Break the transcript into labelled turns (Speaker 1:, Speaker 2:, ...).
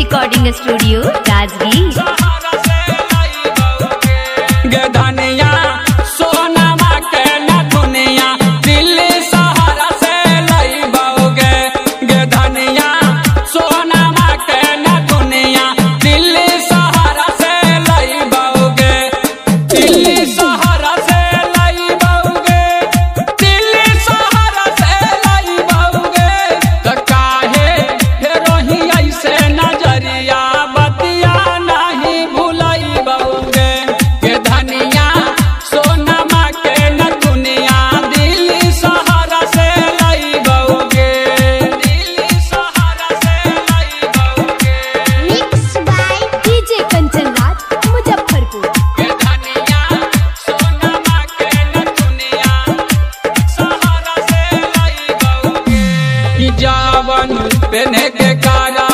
Speaker 1: recording studio Rajgir
Speaker 2: जवानी पहने के कारा